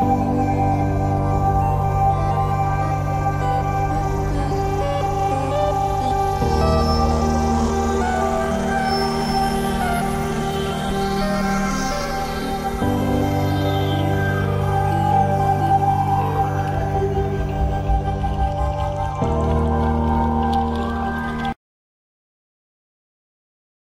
thank you